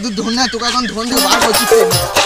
তুই ধর না তোকে এখন ধর না বার হচ্ছে